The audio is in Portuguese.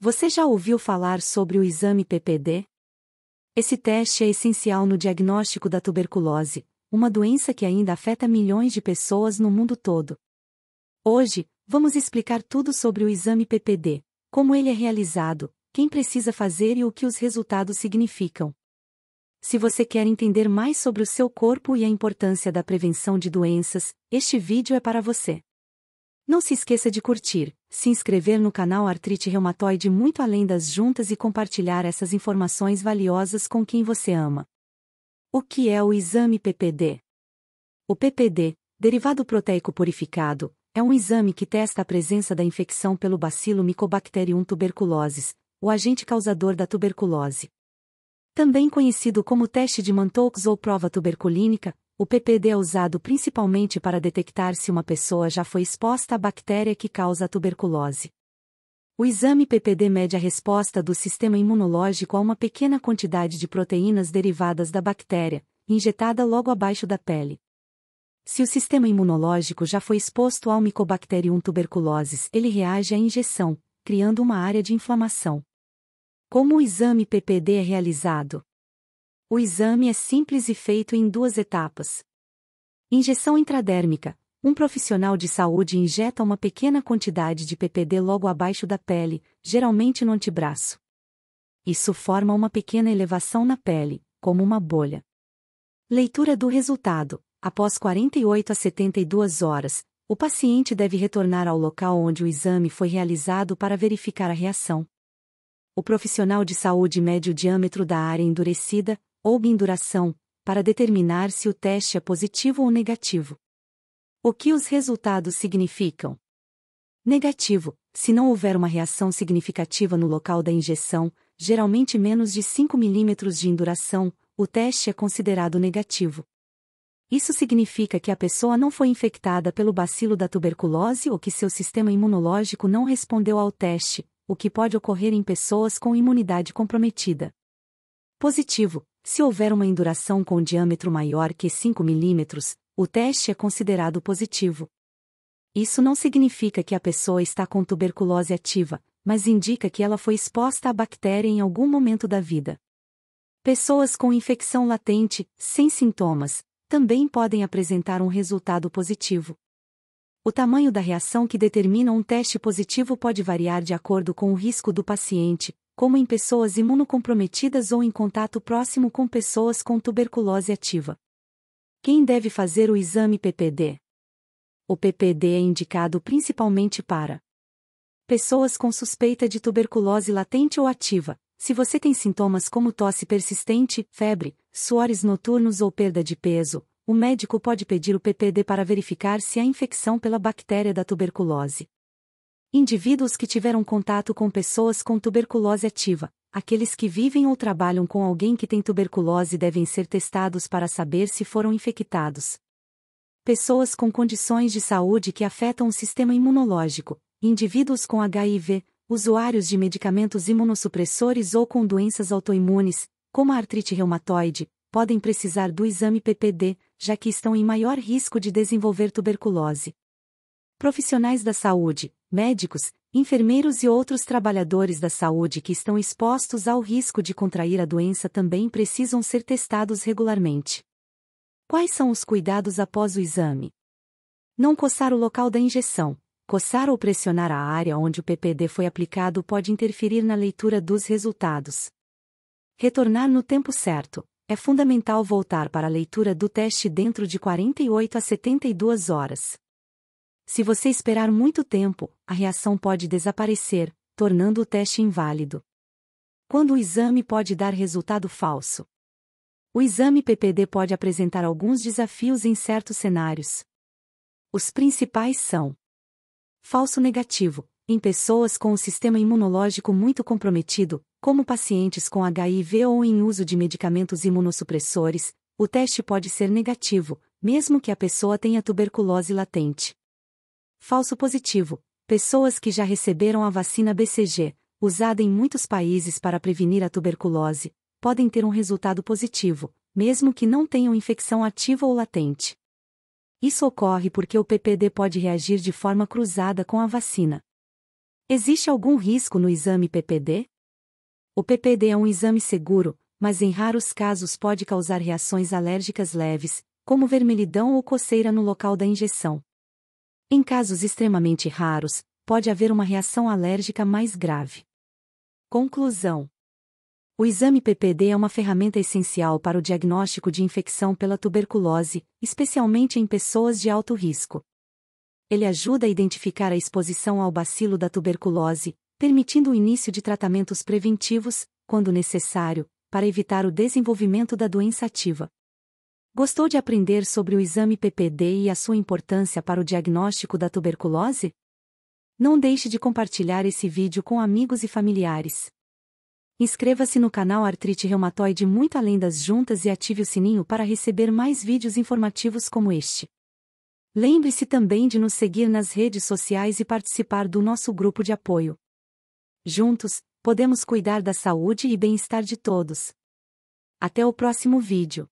Você já ouviu falar sobre o exame PPD? Esse teste é essencial no diagnóstico da tuberculose, uma doença que ainda afeta milhões de pessoas no mundo todo. Hoje, vamos explicar tudo sobre o exame PPD, como ele é realizado, quem precisa fazer e o que os resultados significam. Se você quer entender mais sobre o seu corpo e a importância da prevenção de doenças, este vídeo é para você. Não se esqueça de curtir, se inscrever no canal Artrite Reumatoide muito além das juntas e compartilhar essas informações valiosas com quem você ama. O que é o exame PPD? O PPD, derivado proteico purificado, é um exame que testa a presença da infecção pelo bacilo Mycobacterium tuberculosis, o agente causador da tuberculose. Também conhecido como teste de Mantoux ou prova tuberculínica, o PPD é usado principalmente para detectar se uma pessoa já foi exposta à bactéria que causa a tuberculose. O exame PPD mede a resposta do sistema imunológico a uma pequena quantidade de proteínas derivadas da bactéria, injetada logo abaixo da pele. Se o sistema imunológico já foi exposto ao Mycobacterium tuberculosis, ele reage à injeção, criando uma área de inflamação. Como o exame PPD é realizado? O exame é simples e feito em duas etapas. Injeção intradérmica. Um profissional de saúde injeta uma pequena quantidade de PPD logo abaixo da pele, geralmente no antebraço. Isso forma uma pequena elevação na pele, como uma bolha. Leitura do resultado. Após 48 a 72 horas, o paciente deve retornar ao local onde o exame foi realizado para verificar a reação. O profissional de saúde mede o diâmetro da área endurecida, ou binduração, para determinar se o teste é positivo ou negativo. O que os resultados significam? Negativo, se não houver uma reação significativa no local da injeção, geralmente menos de 5 mm de induração, o teste é considerado negativo. Isso significa que a pessoa não foi infectada pelo bacilo da tuberculose ou que seu sistema imunológico não respondeu ao teste, o que pode ocorrer em pessoas com imunidade comprometida. Positivo, se houver uma induração com diâmetro maior que 5 mm, o teste é considerado positivo. Isso não significa que a pessoa está com tuberculose ativa, mas indica que ela foi exposta à bactéria em algum momento da vida. Pessoas com infecção latente, sem sintomas, também podem apresentar um resultado positivo. O tamanho da reação que determina um teste positivo pode variar de acordo com o risco do paciente, como em pessoas imunocomprometidas ou em contato próximo com pessoas com tuberculose ativa. Quem deve fazer o exame PPD? O PPD é indicado principalmente para pessoas com suspeita de tuberculose latente ou ativa. Se você tem sintomas como tosse persistente, febre, suores noturnos ou perda de peso, o médico pode pedir o PPD para verificar se há infecção pela bactéria da tuberculose. Indivíduos que tiveram contato com pessoas com tuberculose ativa, aqueles que vivem ou trabalham com alguém que tem tuberculose devem ser testados para saber se foram infectados. Pessoas com condições de saúde que afetam o sistema imunológico, indivíduos com HIV, usuários de medicamentos imunossupressores ou com doenças autoimunes, como a artrite reumatoide, podem precisar do exame PPD, já que estão em maior risco de desenvolver tuberculose. Profissionais da saúde, médicos, enfermeiros e outros trabalhadores da saúde que estão expostos ao risco de contrair a doença também precisam ser testados regularmente. Quais são os cuidados após o exame? Não coçar o local da injeção. Coçar ou pressionar a área onde o PPD foi aplicado pode interferir na leitura dos resultados. Retornar no tempo certo. É fundamental voltar para a leitura do teste dentro de 48 a 72 horas. Se você esperar muito tempo, a reação pode desaparecer, tornando o teste inválido. Quando o exame pode dar resultado falso? O exame PPD pode apresentar alguns desafios em certos cenários. Os principais são: falso negativo, em pessoas com o sistema imunológico muito comprometido, como pacientes com HIV ou em uso de medicamentos imunossupressores, o teste pode ser negativo, mesmo que a pessoa tenha tuberculose latente. Falso positivo. Pessoas que já receberam a vacina BCG, usada em muitos países para prevenir a tuberculose, podem ter um resultado positivo, mesmo que não tenham infecção ativa ou latente. Isso ocorre porque o PPD pode reagir de forma cruzada com a vacina. Existe algum risco no exame PPD? O PPD é um exame seguro, mas em raros casos pode causar reações alérgicas leves, como vermelhidão ou coceira no local da injeção. Em casos extremamente raros, pode haver uma reação alérgica mais grave. Conclusão: O exame PPD é uma ferramenta essencial para o diagnóstico de infecção pela tuberculose, especialmente em pessoas de alto risco. Ele ajuda a identificar a exposição ao bacilo da tuberculose, permitindo o início de tratamentos preventivos, quando necessário, para evitar o desenvolvimento da doença ativa. Gostou de aprender sobre o exame PPD e a sua importância para o diagnóstico da tuberculose? Não deixe de compartilhar esse vídeo com amigos e familiares. Inscreva-se no canal Artrite Reumatoide Muito Além das Juntas e ative o sininho para receber mais vídeos informativos como este. Lembre-se também de nos seguir nas redes sociais e participar do nosso grupo de apoio. Juntos, podemos cuidar da saúde e bem-estar de todos. Até o próximo vídeo.